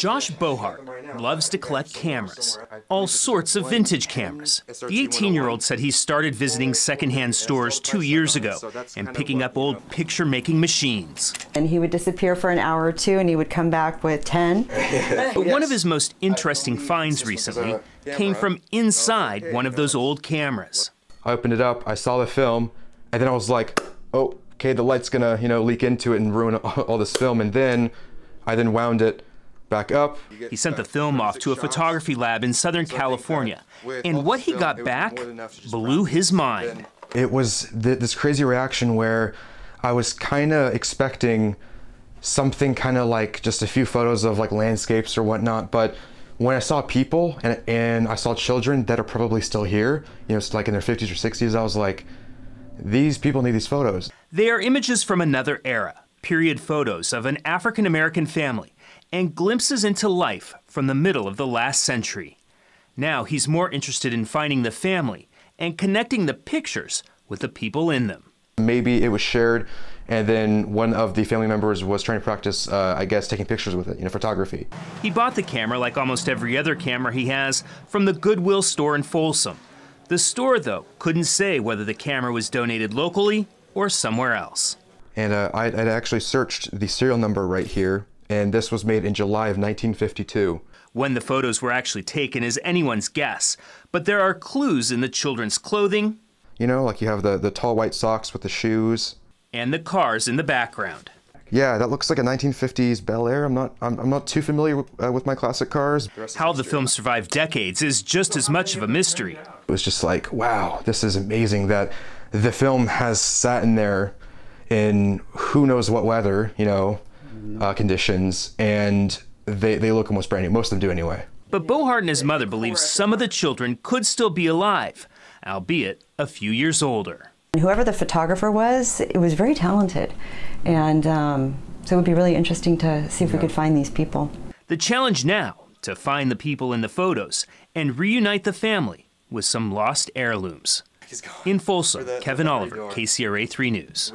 Josh Bohart loves to collect cameras, all sorts of vintage cameras. The 18 year old said he started visiting secondhand stores two years ago and picking up old picture making machines. And he would disappear for an hour or two and he would come back with 10. But one of his most interesting finds recently came from inside one of those old cameras. I opened it up, I saw the film, and then I was like, oh, okay, the light's gonna, you know, leak into it and ruin all this film. And then I then wound it back up. He sent the film off to a photography lab in Southern California, and what he got back blew his mind. It was th this crazy reaction where I was kind of expecting something kind of like just a few photos of like landscapes or whatnot, but when I saw people and, and I saw children that are probably still here, you know, it's like in their 50s or 60s, I was like, these people need these photos. They are images from another era, period photos of an African American family, and glimpses into life from the middle of the last century. Now he's more interested in finding the family and connecting the pictures with the people in them. Maybe it was shared, and then one of the family members was trying to practice, uh, I guess, taking pictures with it, you know, photography. He bought the camera, like almost every other camera he has, from the Goodwill store in Folsom. The store, though, couldn't say whether the camera was donated locally or somewhere else. And uh, I had actually searched the serial number right here, and this was made in July of 1952. When the photos were actually taken is anyone's guess, but there are clues in the children's clothing. You know, like you have the, the tall white socks with the shoes. And the cars in the background. Yeah, that looks like a 1950s Bel Air. I'm not, I'm, I'm not too familiar with, uh, with my classic cars. How the film survived decades is just as much of a mystery. It was just like, wow, this is amazing that the film has sat in there in who knows what weather, you know, uh, conditions, and they, they look almost brand new. Most of them do anyway. But Bohart and his mother believe some of the children could still be alive, albeit a few years older. Whoever the photographer was, it was very talented. And um, so it would be really interesting to see if we could find these people. The challenge now to find the people in the photos and reunite the family with some lost heirlooms. In Folsom, Kevin Oliver, KCRA 3 News.